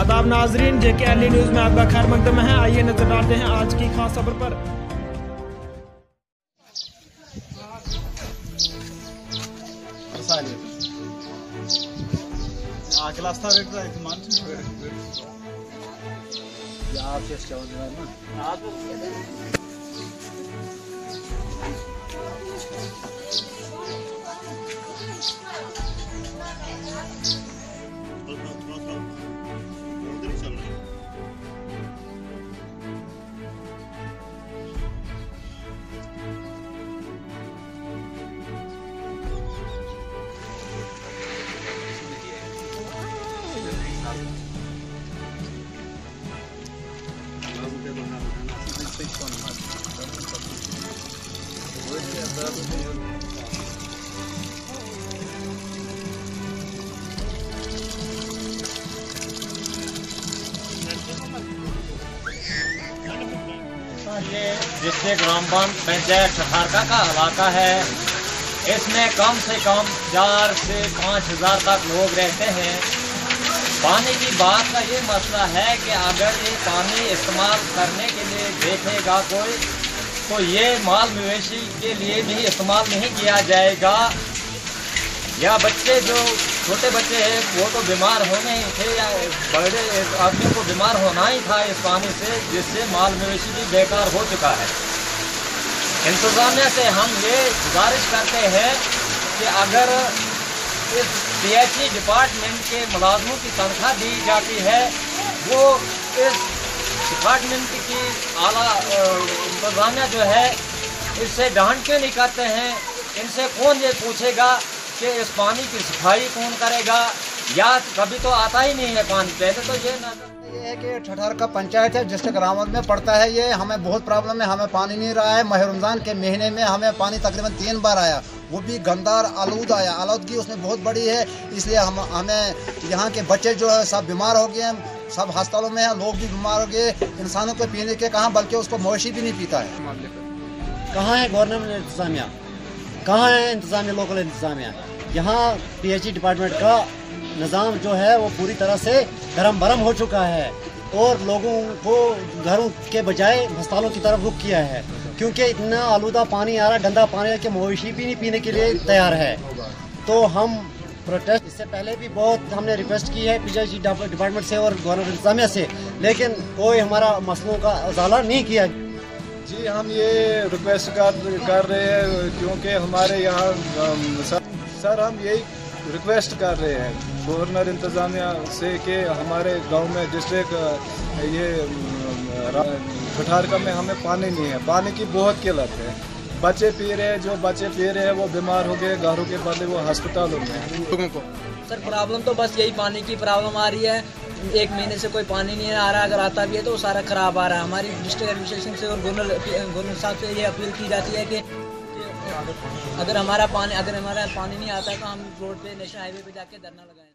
आदाब नाजरीन, जेके L news में आपका खैर मकदम है। आइए नज़र डालते हैं आज की खास खबर पर। जिससे ग्राम पंचायत सहारका का इलाका है, इसमें कम से कम चार से पाँच हज़ार तक लोग रहते हैं। पानी की बात का ये मसला है कि अगर ये पानी इस्तेमाल करने के लिए देखेगा कोई तो ये माल मवेशी के लिए भी इस्तेमाल नहीं किया जाएगा। या बच्चे जो, छोटे बच्चे हैं, वो तो बीमार होने ही थे, या बड़े आदमियों को बीमार होना ही था इस पानी से, जिससे माल मवेशी भी बेकार हो चुका है। इंतजामिया से हम ये गुजारिश करते हैं कि अगर इस पी डिपार्टमेंट के मुलाजमों की तनख्वाह दी जाती है। वो इस डिपार्टमेंट की आला इंतजामिया जो है इससे डांट क्यों नहीं करते हैं? इनसे कौन ये पूछेगा कि इस पानी की सफ़ाई कौन करेगा? या कभी तो आता ही नहीं है पानी। पहले तो ये ना ये है कि ठठार का पंचायत है डिस्ट्रिक्ट रामबन में पड़ता है ये, हमें बहुत प्रॉब्लम है, हमें पानी नहीं रहा है। माह रमज़ान के महीने में हमें पानी तकरीबन तीन बार आया। वो भी गंदार आलूद आया। आलूदगी उसमें बहुत बड़ी है, इसलिए हम, हमें यहाँ के बच्चे जो है, सब बीमार हो गए हैं। सब अस्पतालों में हैं, लोग भी बीमार हो गए। इंसानों को पीने के कहाँ, बल्कि उसको मवेशी भी नहीं पीता है। कहाँ है गवर्नमेंट इंतजामिया? कहाँ है इंतजामिया लोकल इंतजामिया? यहाँ पीएचई डिपार्टमेंट का निज़ाम जो है वो पूरी तरह से धर्म भरम हो चुका है और लोगों को घरों के बजाय अस्पतालों की तरफ़ रुख किया है क्योंकि इतना आलूदा पानी आ रहा है गंदा पानी कि मवेशी भी नहीं पीने के लिए तैयार है। तो हम प्रोटेस्ट इससे पहले भी बहुत हमने रिक्वेस्ट की है पीएचई डिपार्टमेंट से और गवर्नमेंट इंतजामिया से लेकिन कोई हमारा मसलों का उजाला नहीं किया। जी हम ये रिक्वेस्ट कर कर रहे हैं क्योंकि हमारे यहाँ सर, सर हम यही रिक्वेस्ट कर रहे हैं। गवर्नर इंतज़ामिया से कि हमारे गाँव में डिस्ट्रिक्ट ये कठारका में हमें पानी नहीं है। पानी की बहुत किल्लत है। बच्चे पी रहे हैं जो बच्चे पी रहे हैं वो बीमार हो गए घरों के बदले वो अस्पतालों में लोगों को सर प्रॉब्लम तो बस यही पानी की प्रॉब्लम आ रही है। एक महीने से कोई पानी नहीं आ रहा अगर आता भी है तो वो सारा खराब आ रहा है। हमारी डिस्ट्रिक्ट एडमिनिस्ट्रेशन से और गवर्नर गवर्नर साहब से ये अपील की जाती है कि अगर हमारा पानी, अगर हमारा पानी नहीं आता तो हम रोड पे, नेशनल हाईवे पे जाके धरना लगाएँ।